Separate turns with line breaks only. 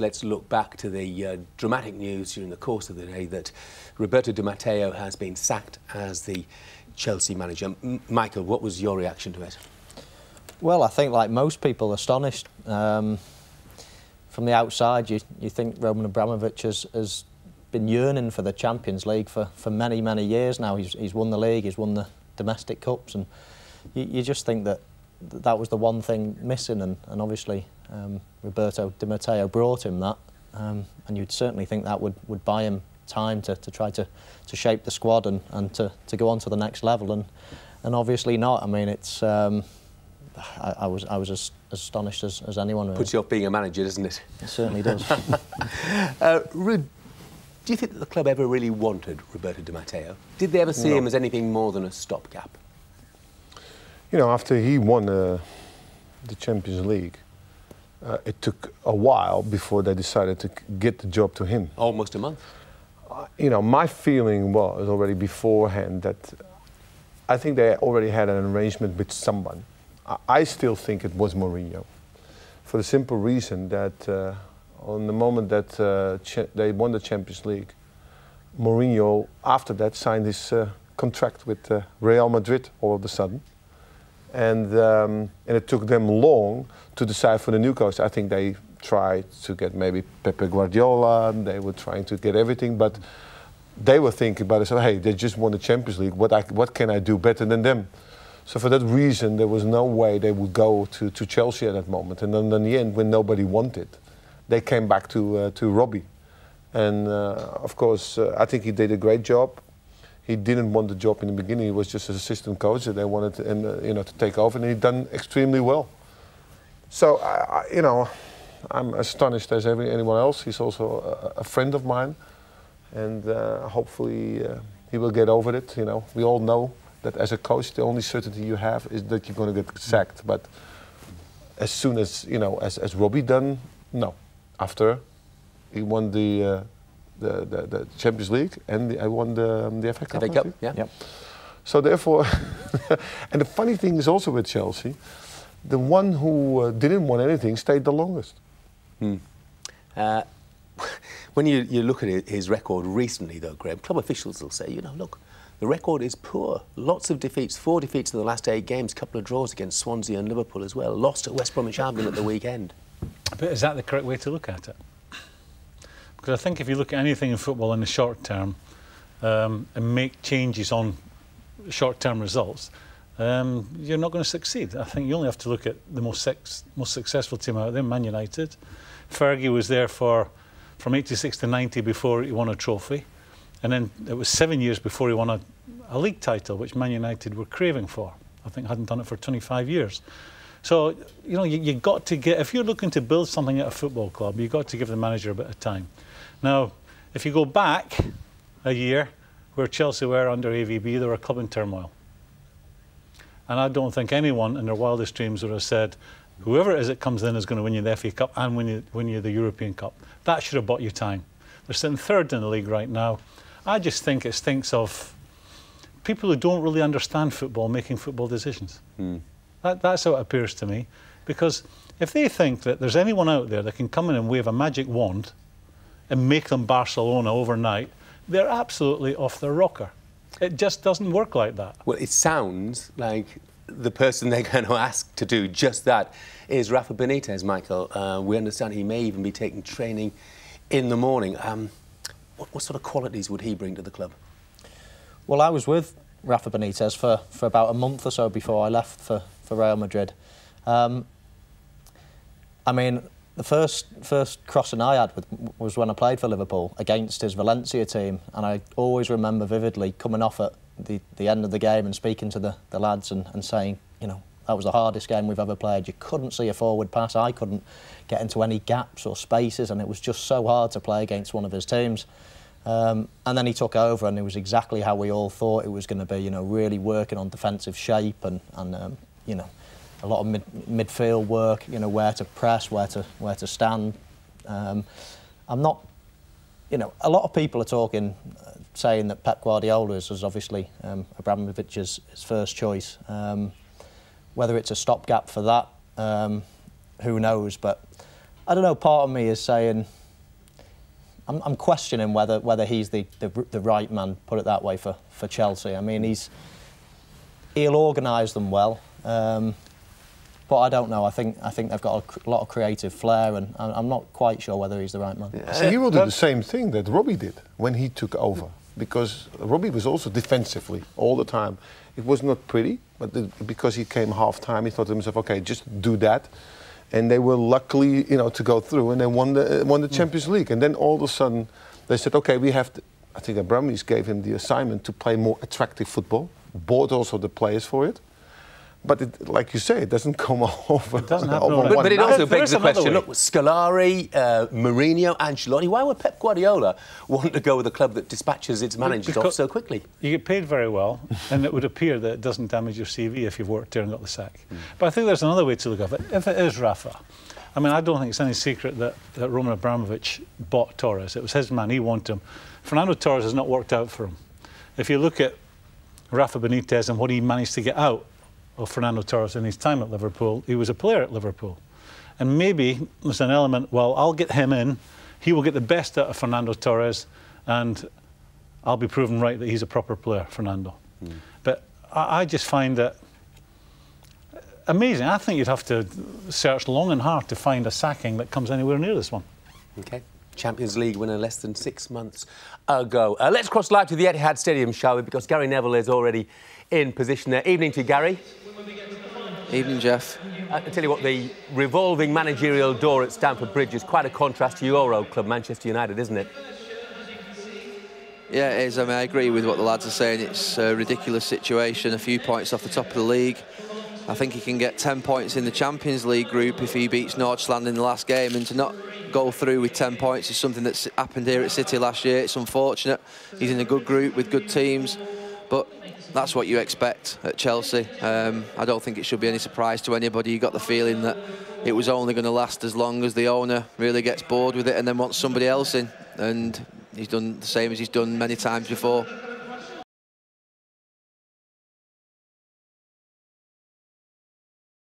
Let's look back to the uh, dramatic news during the course of the day that Roberto Di Matteo has been sacked as the Chelsea manager. M Michael, what was your reaction to it?
Well, I think like most people, astonished. Um, from the outside, you, you think Roman Abramovich has, has been yearning for the Champions League for, for many, many years now. He's, he's won the league, he's won the domestic cups, and you, you just think that that was the one thing missing, and, and obviously um, Roberto Di Matteo brought him that, um, and you'd certainly think that would, would buy him time to, to try to, to shape the squad and, and to, to go on to the next level, and, and obviously not. I mean, it's. Um, I, I, was I was as, as astonished as, as anyone. Really.
Puts you off being a manager, doesn't it?
It certainly does.
uh, do you think that the club ever really wanted Roberto Di Matteo? Did they ever see no. him as anything more than a stopgap?
You know, after he won uh, the Champions League, uh, it took a while before they decided to get the job to him.
Almost a month.
Uh, you know, my feeling was already beforehand that I think they already had an arrangement with someone. I, I still think it was Mourinho, for the simple reason that uh, on the moment that uh, they won the Champions League, Mourinho after that signed his uh, contract with uh, Real Madrid all of a sudden and um, and it took them long to decide for the new coach. I think they tried to get maybe Pepe Guardiola, they were trying to get everything, but they were thinking about it. So hey, they just won the Champions League. What I, what can I do better than them? So for that reason, there was no way they would go to, to Chelsea at that moment. And then in the end, when nobody wanted, they came back to uh, to Robbie. And uh, of course, uh, I think he did a great job he didn't want the job in the beginning. He was just an assistant coach that they wanted to, and, uh, you know, to take over, and he done extremely well. So, I, I, you know, I'm astonished as every, anyone else. He's also a, a friend of mine, and uh, hopefully uh, he will get over it. You know, we all know that as a coach, the only certainty you have is that you're going to get sacked. But as soon as you know, as as Robbie done, no. After he won the uh, the, the, the Champions League and the, I won the, um, the FA Cup.
FA Cup, yeah.
Yep.
So therefore, and the funny thing is also with Chelsea, the one who uh, didn't want anything stayed the longest.
Hmm. Uh, when you, you look at his record recently, though, Graeme, club officials will say, you know, look, the record is poor. Lots of defeats, four defeats in the last eight games, a couple of draws against Swansea and Liverpool as well. Lost at West Bromwich Albion at the weekend.
But is that the correct way to look at it? Because I think if you look at anything in football in the short term um, and make changes on short-term results, um, you're not going to succeed. I think you only have to look at the most, most successful team out there, Man United. Fergie was there for from 86 to 90 before he won a trophy. And then it was seven years before he won a, a league title, which Man United were craving for. I think hadn't done it for 25 years. So, you know, you, you got to get, if you're looking to build something at a football club, you've got to give the manager a bit of time. Now, if you go back a year where Chelsea were under AVB, they were a club in turmoil. And I don't think anyone in their wildest dreams would have said, whoever it is that comes in is going to win you the FA Cup and win you, win you the European Cup. That should have bought you time. They're sitting third in the league right now. I just think it stinks of people who don't really understand football making football decisions. Mm. That, that's how it appears to me. Because if they think that there's anyone out there that can come in and wave a magic wand and make them Barcelona overnight, they're absolutely off their rocker. It just doesn't work like that.
Well, it sounds like the person they're going to ask to do just that is Rafa Benitez, Michael. Uh, we understand he may even be taking training in the morning. Um, what, what, sort of qualities would he bring to the club?
Well, I was with Rafa Benitez for, for about a month or so before I left for, for Real Madrid. Um, I mean, the first first crossing I had with, was when I played for Liverpool against his Valencia team, and I always remember vividly coming off at the, the end of the game and speaking to the, the lads and, and saying, you know, that was the hardest game we've ever played. You couldn't see a forward pass. I couldn't get into any gaps or spaces, and it was just so hard to play against one of his teams. Um, and then he took over, and it was exactly how we all thought it was going to be. You know, really working on defensive shape and and um, you know a lot of mid, midfield work, you know, where to press, where to where to stand. Um, I'm not, you know, a lot of people are talking, uh, saying that Pep Guardiola is, is obviously um, Abramovich's his first choice. Um, whether it's a stopgap for that, um, who knows? But I don't know. Part of me is saying I'm, I'm questioning whether whether he's the, the the right man. Put it that way for for Chelsea. I mean, he's he'll organise them well. Um, but I don't know. I think I think they've got a lot of creative flair, and I'm not quite sure whether he's the right man.
Yeah. So he will do the same thing that Robbie did when he took over, because Robbie was also defensively all the time. It was not pretty, but the, because he came half time, he thought to himself, okay, just do that. And they were luckily, you know, to go through, and they won the won the mm. Champions League. And then all of a sudden, they said, okay, we have to. I think Abramovich gave him the assignment to play more attractive football, bought also the players for it. But it, like you say, it doesn't come over.
It doesn't happen over
but, but, it also begs the question: Look, Scolari, uh, Mourinho, Ancelotti. Why would Pep Guardiola want to go with a club that dispatches its managers because off so quickly?
You get paid very well, and it would appear that it doesn't damage your CV if you've worked there and got the sack. Mm. But I think there's another way to look at it. If it is Rafa, I mean, I don't think it's any secret that, that Roman Abramovich bought Torres. It was his man. He wanted him. Fernando Torres has not worked out for him. If you look at Rafa Benitez and what he managed to get out of Fernando Torres in his time at Liverpool. He was a player at Liverpool. And maybe there's an element, well, I'll get him in, he will get the best out of Fernando Torres, and I'll be proven right that he's a proper player, Fernando. Mm. But I, I just find that amazing. I think you'd have to search long and hard to find a sacking that comes anywhere near this one.
Okay. Champions League winner less than six months ago. Uh, let's cross live to the Etihad Stadium, shall we? Because Gary Neville is already in position there. Evening to you, Gary.
Evening, Jeff.
I tell you what, the revolving managerial door at Stamford Bridge is quite a contrast to your old club, Manchester United, isn't it?
Yeah, it is. I mean, I agree with what the lads are saying. It's a ridiculous situation. A few points off the top of the league. I think he can get 10 points in the Champions League group if he beats Nordsjælland in the last game. And to not go through with 10 points is something that's happened here at City last year. It's unfortunate. He's in a good group with good teams. But that's what you expect at Chelsea. Um, I don't think it should be any surprise to anybody. You got the feeling that it was only going to last as long as the owner really gets bored with it and then wants somebody else in. And he's done the same as he's done many times before.